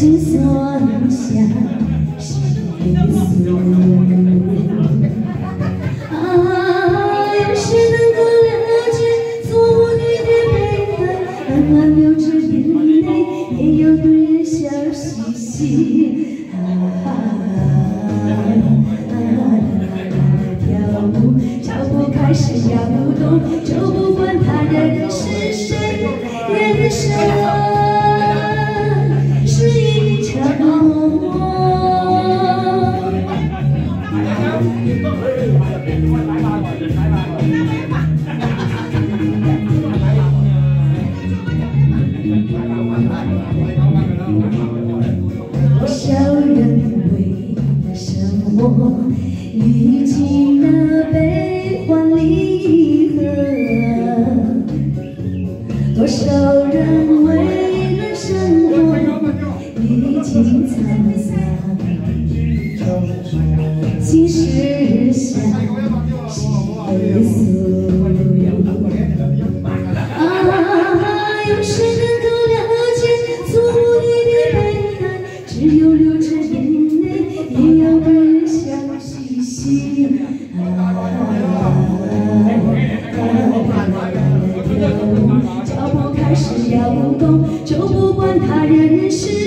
心酸下心酸。啊，有谁能够了解做母女的悲哀？暗暗流着眼泪，也要对人笑嘻嘻。多少人为了生活历经了悲欢离合，多少人为了生活历经沧桑，心事像。脚步开始摇动，就不管他人是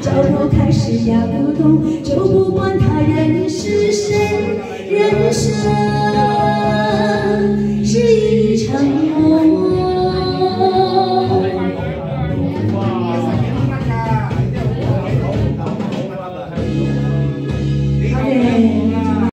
脚步开始摇动，就不管他人是谁，人生。